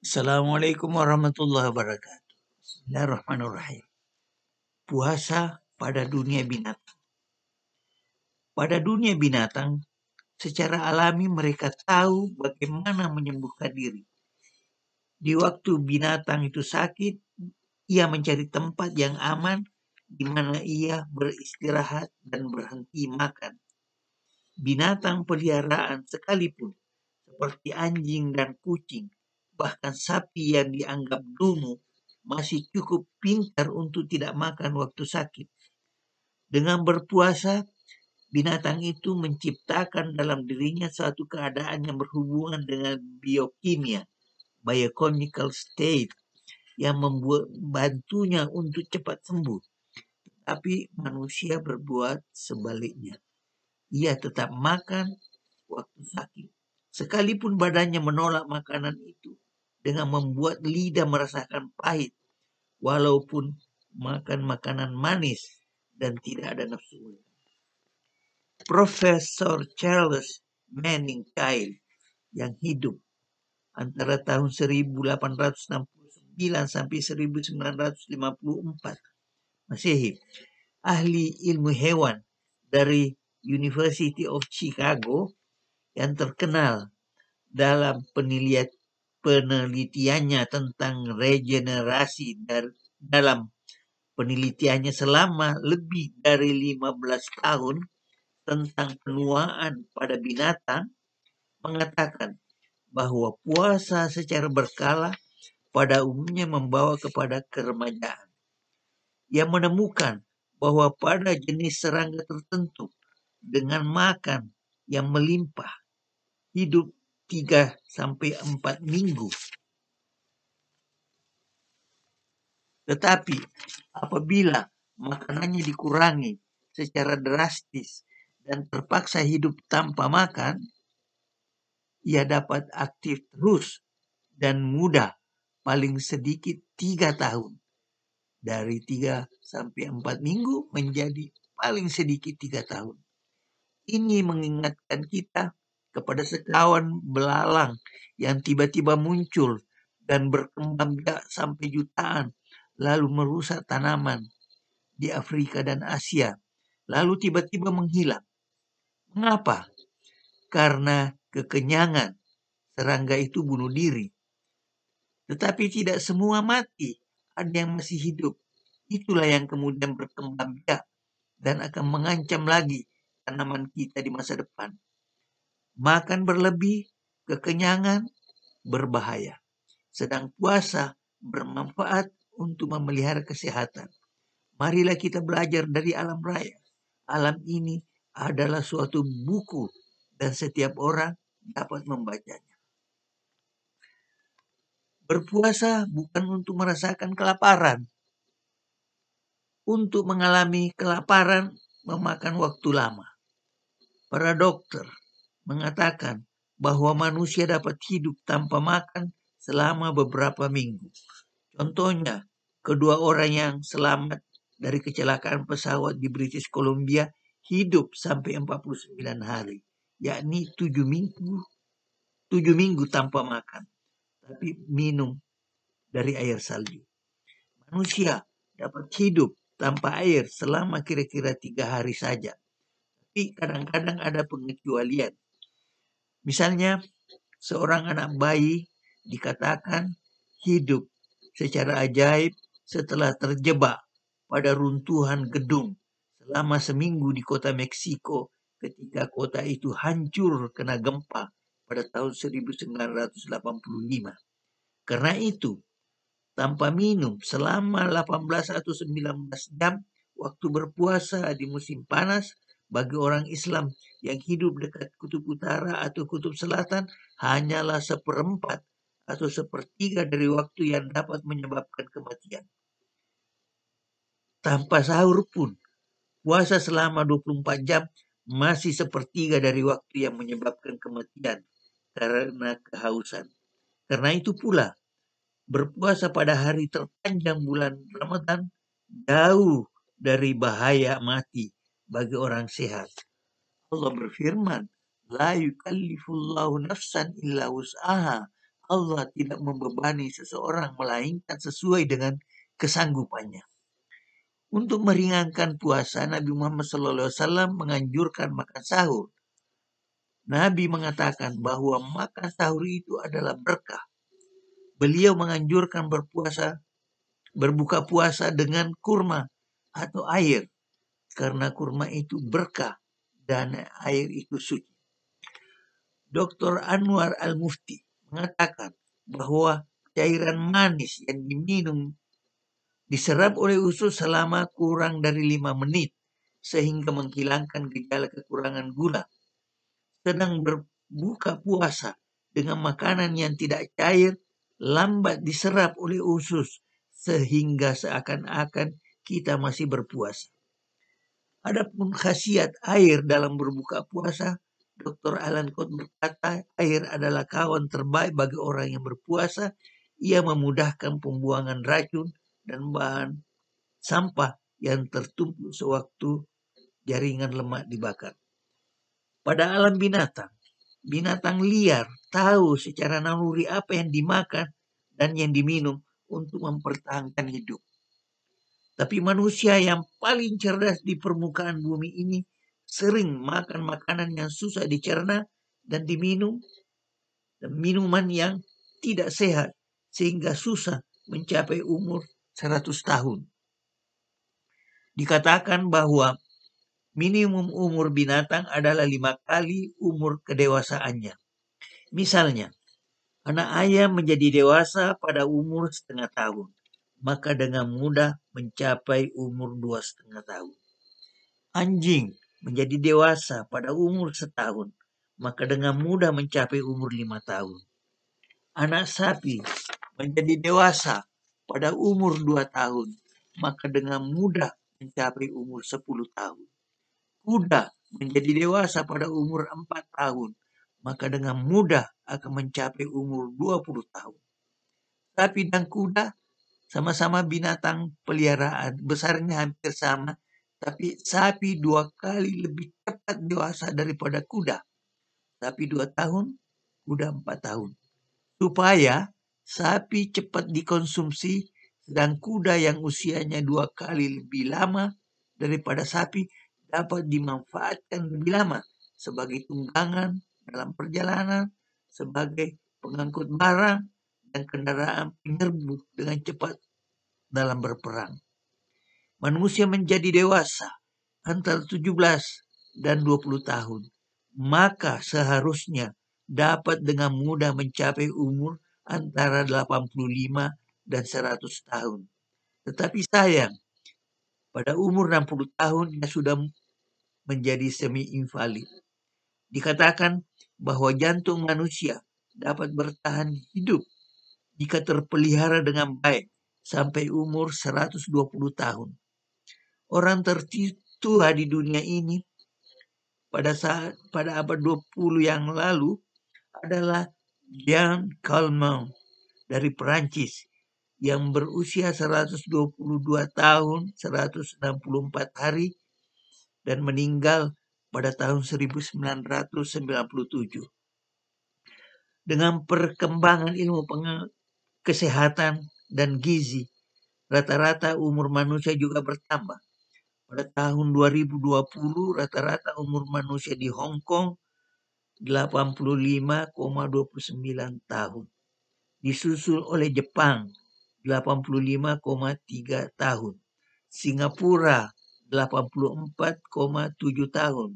Assalamualaikum warahmatullahi wabarakatuh. Bismillahirrahmanirrahim. Puasa pada dunia binatang. Pada dunia binatang, secara alami mereka tahu bagaimana menyembuhkan diri. Di waktu binatang itu sakit, ia mencari tempat yang aman di mana ia beristirahat dan berhenti makan. Binatang peliharaan sekalipun, seperti anjing dan kucing, bahkan sapi yang dianggap dungu masih cukup pintar untuk tidak makan waktu sakit. Dengan berpuasa, binatang itu menciptakan dalam dirinya suatu keadaan yang berhubungan dengan biokimia, biochemical state, yang membuat bantunya untuk cepat sembuh. Tapi manusia berbuat sebaliknya. Ia tetap makan waktu sakit. Sekalipun badannya menolak makanan itu, dengan membuat lidah merasakan pahit walaupun makan makanan manis dan tidak ada nafsu. Profesor Charles Manning Kyle yang hidup antara tahun 1869 sampai 1954 Masehi, ahli ilmu hewan dari University of Chicago yang terkenal dalam penelitian penelitiannya tentang regenerasi dalam penelitiannya selama lebih dari 15 tahun tentang penuaan pada binatang mengatakan bahwa puasa secara berkala pada umumnya membawa kepada keremajaan. Ia menemukan bahwa pada jenis serangga tertentu dengan makan yang melimpah hidup 3 sampai 4 minggu. Tetapi apabila makanannya dikurangi secara drastis dan terpaksa hidup tanpa makan, ia dapat aktif terus dan mudah paling sedikit tiga tahun. Dari tiga sampai empat minggu menjadi paling sedikit tiga tahun. Ini mengingatkan kita kepada sekawan belalang yang tiba-tiba muncul dan berkembang biak sampai jutaan lalu merusak tanaman di Afrika dan Asia lalu tiba-tiba menghilang. Mengapa? Karena kekenyangan serangga itu bunuh diri. Tetapi tidak semua mati, ada yang masih hidup. Itulah yang kemudian berkembang biak dan akan mengancam lagi tanaman kita di masa depan. Makan berlebih, kekenyangan, berbahaya. Sedang puasa bermanfaat untuk memelihara kesehatan. Marilah kita belajar dari alam raya. Alam ini adalah suatu buku dan setiap orang dapat membacanya. Berpuasa bukan untuk merasakan kelaparan. Untuk mengalami kelaparan memakan waktu lama. Para dokter, mengatakan bahwa manusia dapat hidup tanpa makan selama beberapa minggu. Contohnya, kedua orang yang selamat dari kecelakaan pesawat di British Columbia hidup sampai 49 hari, yakni 7 minggu, 7 minggu tanpa makan, tapi minum dari air salju. Manusia dapat hidup tanpa air selama kira-kira tiga hari saja. Tapi kadang-kadang ada pengecualian. Misalnya seorang anak bayi dikatakan hidup secara ajaib setelah terjebak pada runtuhan gedung selama seminggu di kota Meksiko ketika kota itu hancur kena gempa pada tahun 1985. Karena itu, tanpa minum selama 18 atau 19 jam waktu berpuasa di musim panas bagi orang Islam yang hidup dekat kutub utara atau kutub selatan hanyalah seperempat atau sepertiga dari waktu yang dapat menyebabkan kematian. Tanpa sahur pun, puasa selama 24 jam masih sepertiga dari waktu yang menyebabkan kematian karena kehausan. Karena itu pula, berpuasa pada hari terpanjang bulan Ramadan jauh dari bahaya mati bagi orang sehat. Allah berfirman, La yukallifullahu nafsan illa wus'aha. Allah tidak membebani seseorang melainkan sesuai dengan kesanggupannya. Untuk meringankan puasa, Nabi Muhammad SAW menganjurkan makan sahur. Nabi mengatakan bahwa makan sahur itu adalah berkah. Beliau menganjurkan berpuasa, berbuka puasa dengan kurma atau air, karena kurma itu berkah dan air itu suci. Dr. Anwar Al-Mufti mengatakan bahwa cairan manis yang diminum diserap oleh usus selama kurang dari lima menit sehingga menghilangkan gejala kekurangan gula. Sedang berbuka puasa dengan makanan yang tidak cair lambat diserap oleh usus sehingga seakan-akan kita masih berpuasa. Adapun khasiat air dalam berbuka puasa, Dr. Alan Cott berkata, air adalah kawan terbaik bagi orang yang berpuasa. Ia memudahkan pembuangan racun dan bahan sampah yang tertumpuk sewaktu jaringan lemak dibakar. Pada alam binatang, binatang liar tahu secara naluri apa yang dimakan dan yang diminum untuk mempertahankan hidup. Tapi manusia yang paling cerdas di permukaan bumi ini sering makan makanan yang susah dicerna dan diminum dan minuman yang tidak sehat sehingga susah mencapai umur 100 tahun. Dikatakan bahwa minimum umur binatang adalah lima kali umur kedewasaannya. Misalnya, anak ayam menjadi dewasa pada umur setengah tahun, maka dengan mudah mencapai umur dua setengah tahun. Anjing menjadi dewasa pada umur setahun, maka dengan mudah mencapai umur lima tahun. Anak sapi menjadi dewasa pada umur 2 tahun, maka dengan mudah mencapai umur 10 tahun. Kuda menjadi dewasa pada umur 4 tahun, maka dengan mudah akan mencapai umur 20 tahun. Sapi dan kuda sama-sama binatang peliharaan, besarnya hampir sama, tapi sapi dua kali lebih cepat dewasa daripada kuda. Sapi dua tahun, kuda empat tahun. Supaya sapi cepat dikonsumsi dan kuda yang usianya dua kali lebih lama daripada sapi dapat dimanfaatkan lebih lama sebagai tunggangan dalam perjalanan, sebagai pengangkut barang, dan kendaraan penyerbu dengan cepat dalam berperang. Manusia menjadi dewasa antara 17 dan 20 tahun, maka seharusnya dapat dengan mudah mencapai umur antara 85 dan 100 tahun. Tetapi sayang, pada umur 60 tahun ia sudah menjadi semi invalid. Dikatakan bahwa jantung manusia dapat bertahan hidup jika terpelihara dengan baik sampai umur 120 tahun. Orang tertua di dunia ini pada saat pada abad 20 yang lalu adalah Jean Calment dari Perancis yang berusia 122 tahun 164 hari dan meninggal pada tahun 1997. Dengan perkembangan ilmu kesehatan dan gizi, rata-rata umur manusia juga bertambah. Pada tahun 2020, rata-rata umur manusia di Hong Kong 85,29 tahun. Disusul oleh Jepang 85,3 tahun. Singapura 84,7 tahun.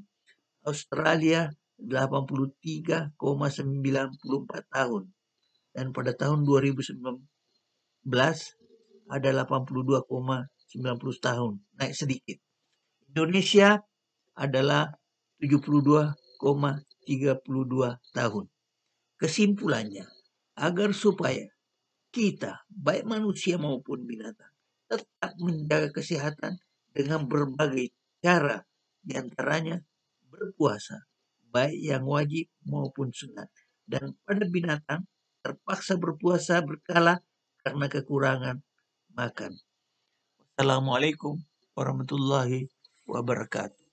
Australia 83,94 tahun. Dan pada tahun 2019 ada 82,90 tahun, naik sedikit. Indonesia adalah 72, 32 tahun. Kesimpulannya, agar supaya kita, baik manusia maupun binatang, tetap menjaga kesehatan dengan berbagai cara, di antaranya berpuasa, baik yang wajib maupun sunat. Dan pada binatang terpaksa berpuasa berkala karena kekurangan makan. Assalamualaikum warahmatullahi wabarakatuh.